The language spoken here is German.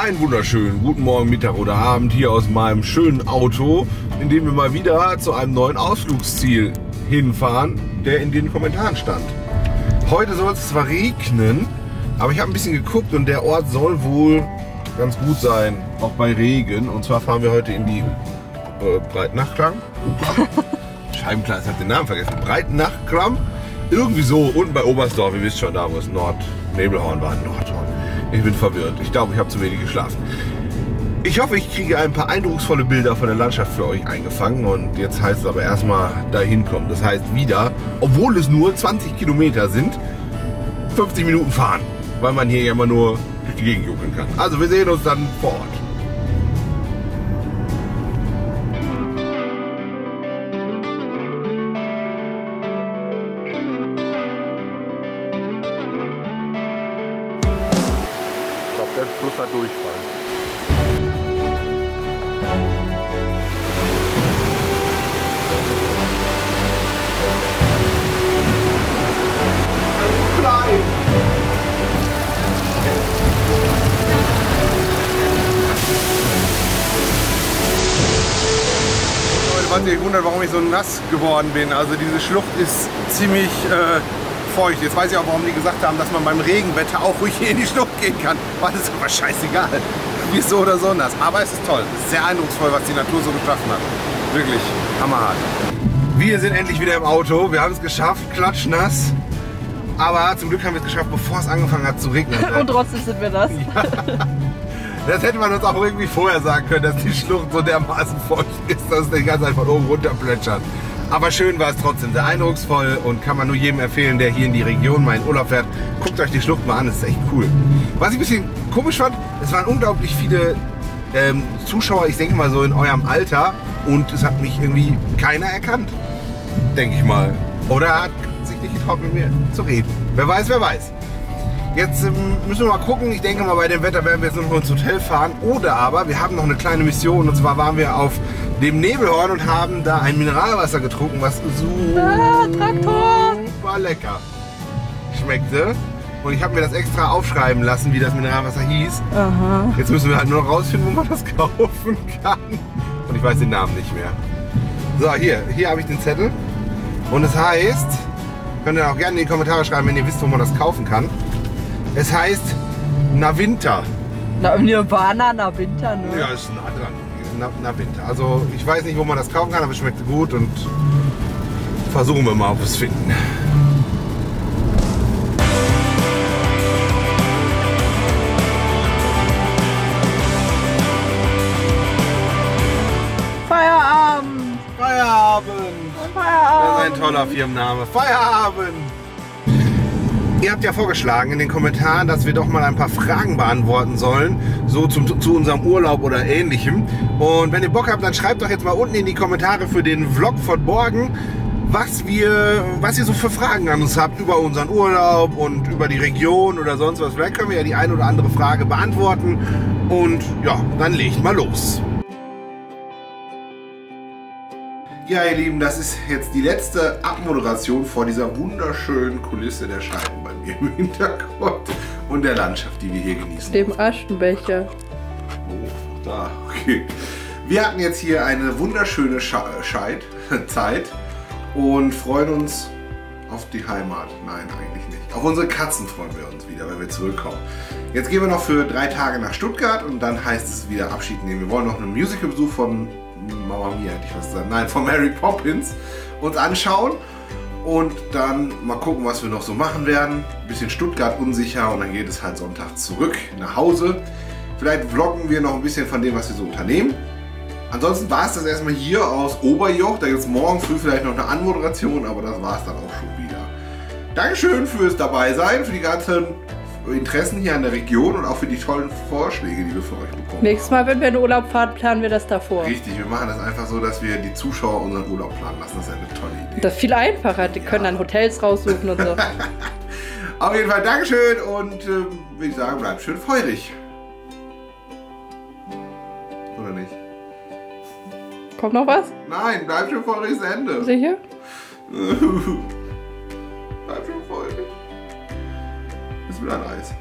Einen wunderschönen guten Morgen, Mittag oder Abend hier aus meinem schönen Auto, in dem wir mal wieder zu einem neuen Ausflugsziel hinfahren, der in den Kommentaren stand. Heute soll es zwar regnen, aber ich habe ein bisschen geguckt und der Ort soll wohl ganz gut sein, auch bei Regen. Und zwar fahren wir heute in die äh, Breitnachklang. Scheibenklar, ich habe den Namen vergessen. Breitnachklam. Irgendwie so, unten bei Oberstdorf, ihr wisst schon, da wo es Nord, Nebelhorn war, Nordhorn. Ich bin verwirrt. Ich glaube, ich habe zu wenig geschlafen. Ich hoffe, ich kriege ein paar eindrucksvolle Bilder von der Landschaft für euch eingefangen und jetzt heißt es aber erstmal dahin kommen. Das heißt wieder, obwohl es nur 20 Kilometer sind, 50 Minuten fahren, weil man hier ja immer nur durch die Gegend juckeln kann. Also wir sehen uns dann vor Ort. Fluss hat Durchfall. Falls ihr wundert, warum ich so nass geworden bin. Also diese Schlucht ist ziemlich äh, feucht. Jetzt weiß ich auch, warum die gesagt haben, dass man beim Regenwetter auch ruhig hier in die Schlucht gehen kann. Weil das ist aber scheißegal. Wie so oder so nass. Aber es ist toll. Es ist sehr eindrucksvoll, was die Natur so geschaffen hat. Wirklich hammerhart. Wir sind endlich wieder im Auto. Wir haben es geschafft, klatschnass. Aber zum Glück haben wir es geschafft, bevor es angefangen hat zu regnen. Und trotzdem sind wir das. Das hätte man uns auch irgendwie vorher sagen können, dass die Schlucht so dermaßen feucht ist, dass es nicht ganz einfach oben runter plätschert. Aber schön war es trotzdem, sehr eindrucksvoll und kann man nur jedem empfehlen, der hier in die Region mal in Urlaub fährt. Guckt euch die Schlucht mal an, das ist echt cool. Was ich ein bisschen komisch fand, es waren unglaublich viele ähm, Zuschauer, ich denke mal so in eurem Alter und es hat mich irgendwie keiner erkannt, denke ich mal. Oder hat sich nicht getraut mit mir zu reden. Wer weiß, wer weiß. Jetzt ähm, müssen wir mal gucken. Ich denke mal, bei dem Wetter werden wir jetzt noch ins Hotel fahren. Oder aber wir haben noch eine kleine Mission. Und zwar waren wir auf dem Nebelhorn und haben da ein Mineralwasser getrunken, was super Ah, lecker schmeckte. Und ich habe mir das extra aufschreiben lassen, wie das Mineralwasser hieß. Aha. Jetzt müssen wir halt nur noch rausfinden, wo man das kaufen kann. Und ich weiß den Namen nicht mehr. So, hier, hier habe ich den Zettel. Und es heißt, könnt ihr auch gerne in die Kommentare schreiben, wenn ihr wisst, wo man das kaufen kann. Es heißt Navinta. Na, Nirvana, na Winter, ne? Ja, ist nah dran. Na, Navinta. Also ich weiß nicht, wo man das kaufen kann, aber es schmeckt gut und versuchen wir mal, ob wir es finden. Feierabend! Feierabend! Das ist ein Feierabend! toller Firmenname. Feierabend! Ihr habt ja vorgeschlagen in den Kommentaren, dass wir doch mal ein paar Fragen beantworten sollen, so zum, zu unserem Urlaub oder ähnlichem. Und wenn ihr Bock habt, dann schreibt doch jetzt mal unten in die Kommentare für den Vlog von morgen, was wir, was ihr so für Fragen an uns habt über unseren Urlaub und über die Region oder sonst was. Vielleicht können wir ja die eine oder andere Frage beantworten. Und ja, dann legt mal los. Ja, ihr Lieben, das ist jetzt die letzte Abmoderation vor dieser wunderschönen Kulisse der Scheiben bei mir im Hintergrund und der Landschaft, die wir hier genießen. Dem Aschenbecher. Oh, da, okay. Wir hatten jetzt hier eine wunderschöne Scha Scheid Zeit und freuen uns auf die Heimat. Nein, eigentlich nicht. Auf unsere Katzen freuen wir uns wieder, wenn wir zurückkommen. Jetzt gehen wir noch für drei Tage nach Stuttgart und dann heißt es wieder Abschied nehmen. Wir wollen noch einen Musicalbesuch von Mama Mia, hätte ich was gesagt. Nein, von Mary Poppins uns anschauen. Und dann mal gucken, was wir noch so machen werden. Ein bisschen Stuttgart unsicher und dann geht es halt Sonntag zurück nach Hause. Vielleicht vloggen wir noch ein bisschen von dem, was wir so unternehmen. Ansonsten war es das erstmal hier aus Oberjoch. Da gibt es morgen früh vielleicht noch eine Anmoderation, aber das war es dann auch schon wieder. Dankeschön fürs dabei sein, für die ganzen Interessen hier an der Region und auch für die tollen Vorschläge, die wir für euch bekommen Nächstes. Mal, wenn wir in Urlaub fahren, planen wir das davor. Richtig, wir machen das einfach so, dass wir die Zuschauer unseren Urlaub planen lassen. Das ist eine tolle Idee. Das ist viel einfacher. Die können dann Hotels raussuchen und so. Auf jeden Fall Dankeschön und ähm, würde ich sagen, bleibt schön feurig. Oder nicht? Kommt noch was? Nein, bleibt schön feuriges Ende. Sicher? bleibt schön feurig. Ist wieder ein Eis.